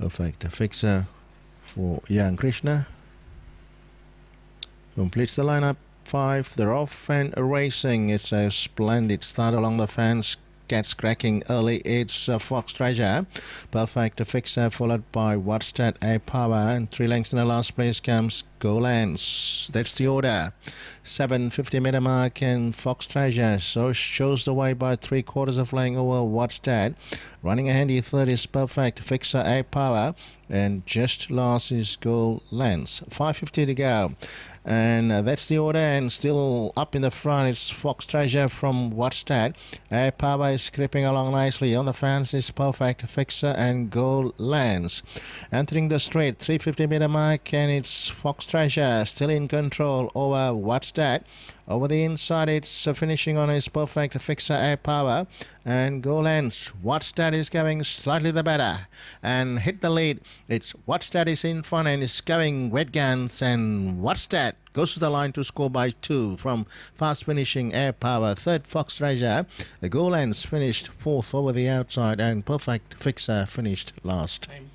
Perfect. A fixer for Young Krishna. Completes the lineup. Five. They're off and racing. It's a splendid start along the fence gets cracking early. It's uh, Fox Treasure. Perfect fixer followed by What's That A Power. And three lengths in the last place comes Golands. That's the order. 750 meter mark and Fox Treasure. So shows the way by three quarters of length over What's That. Running a handy third is Perfect Fixer A Power. And just lost his goal Lens. 550 to go. And uh, that's the order. And still up in the front, it's Fox Treasure from What's That. A Power is creeping along nicely. On the fence is Perfect Fixer and Goal Lens. Entering the straight, 350 meter mark, and it's Fox Treasure still in control over What's That. Over the inside, it's uh, finishing on his perfect fixer air power. And Golands, What's That is going slightly the better. And hit the lead. It's What's That is in front and is going Red Guns. And What's That goes to the line to score by two from fast finishing air power. Third, Fox Treasure. The Golands finished fourth over the outside. And perfect fixer finished last. Time.